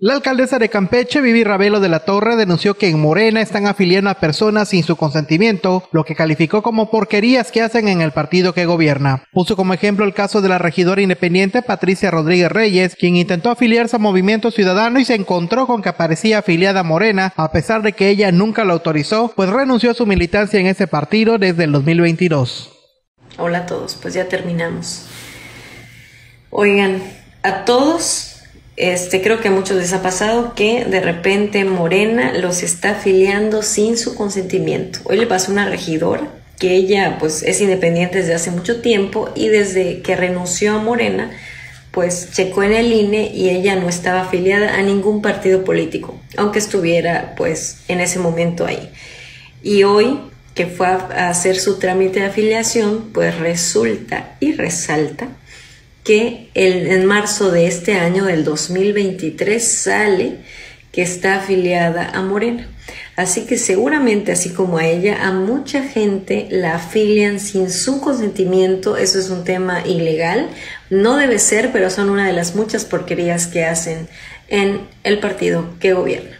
La alcaldesa de Campeche, Vivi Ravelo de la Torre, denunció que en Morena están afiliando a personas sin su consentimiento, lo que calificó como porquerías que hacen en el partido que gobierna. Puso como ejemplo el caso de la regidora independiente Patricia Rodríguez Reyes, quien intentó afiliarse a Movimiento Ciudadano y se encontró con que aparecía afiliada a Morena, a pesar de que ella nunca lo autorizó, pues renunció a su militancia en ese partido desde el 2022. Hola a todos, pues ya terminamos. Oigan, a todos este, creo que a muchos les ha pasado que de repente Morena los está afiliando sin su consentimiento. Hoy le pasó una regidora que ella pues es independiente desde hace mucho tiempo y desde que renunció a Morena pues checó en el INE y ella no estaba afiliada a ningún partido político, aunque estuviera pues en ese momento ahí. Y hoy que fue a hacer su trámite de afiliación, pues resulta y resalta que en marzo de este año, del 2023, sale que está afiliada a Morena. Así que seguramente, así como a ella, a mucha gente la afilian sin su consentimiento. Eso es un tema ilegal. No debe ser, pero son una de las muchas porquerías que hacen en el partido que gobierna.